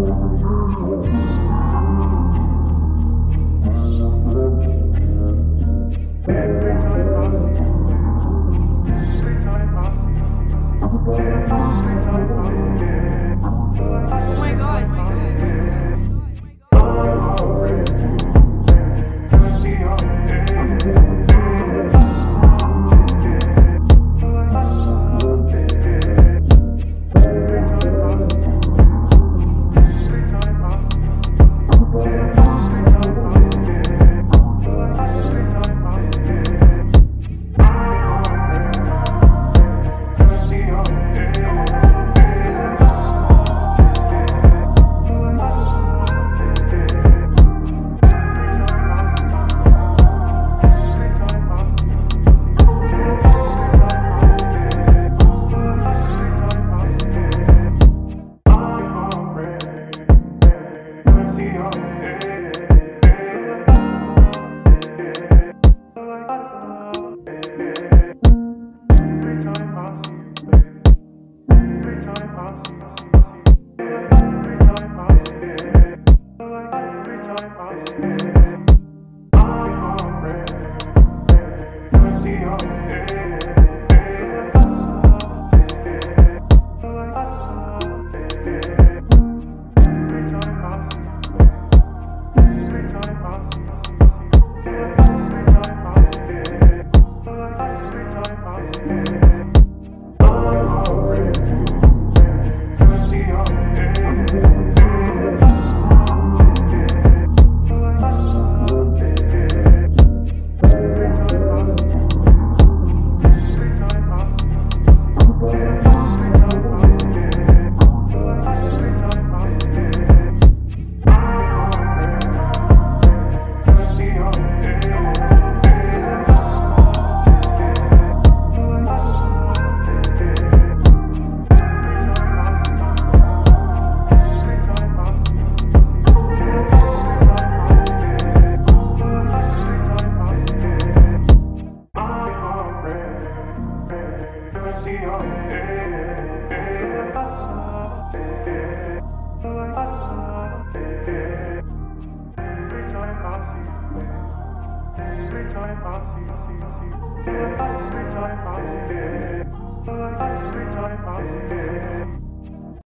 Every time I see you, every time I see you. Lord. Every time I see, see, see, every time.